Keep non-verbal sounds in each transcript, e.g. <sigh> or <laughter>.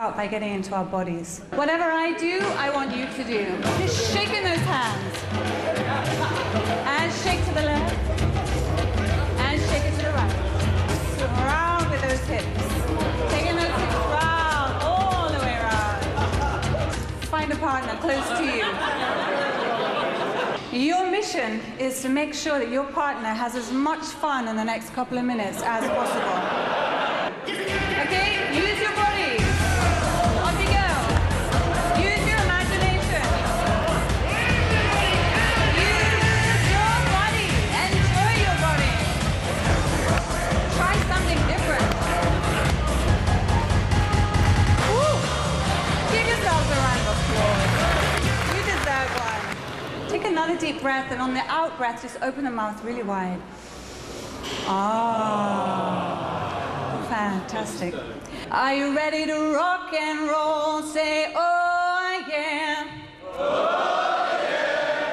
out by getting into our bodies. Whatever I do, I want you to do. Just shaking those hands. And shake to the left. And shake it to the right. Round with those hips. Taking those hips round, all the way around. Find a partner close to you. Your mission is to make sure that your partner has as much fun in the next couple of minutes as possible. Deep breath, and on the out breath, just open the mouth really wide. Ah, fantastic. Are you ready to rock and roll? Say, oh yeah.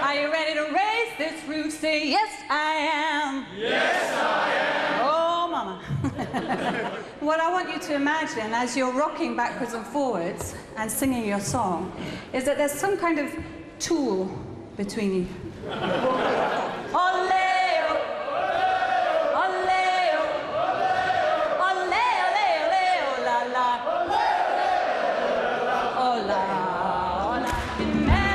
Are you ready to raise this roof? Say, yes, I am. Yes, I am. Oh, mama. <laughs> what I want you to imagine as you're rocking backwards and forwards and singing your song is that there's some kind of tool between you. Ole, ole,